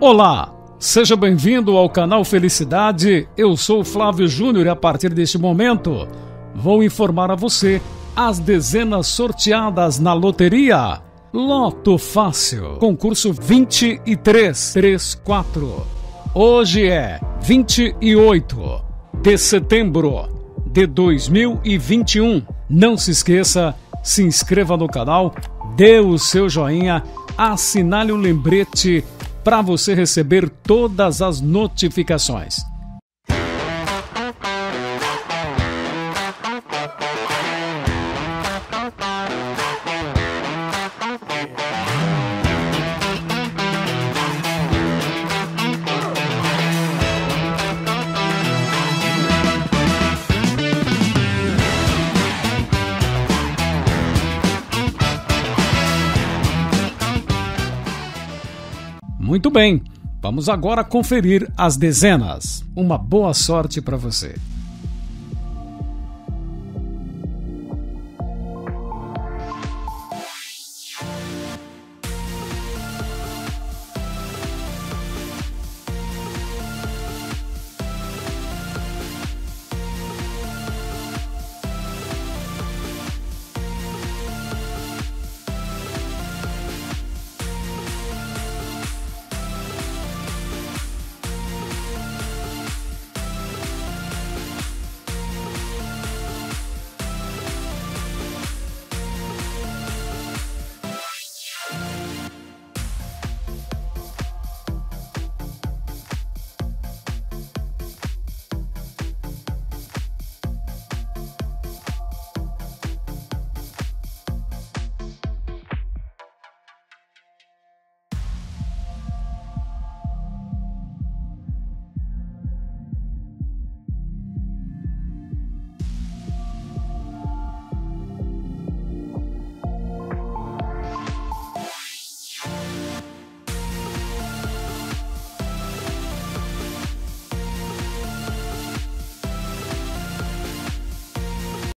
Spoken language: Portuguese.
Olá, seja bem-vindo ao canal Felicidade. Eu sou Flávio Júnior e a partir deste momento vou informar a você as dezenas sorteadas na loteria Loto Fácil, concurso 2334. Hoje é 28 de setembro de 2021. Não se esqueça, se inscreva no canal, dê o seu joinha, assinale o lembrete para você receber todas as notificações. Muito bem, vamos agora conferir as dezenas. Uma boa sorte para você.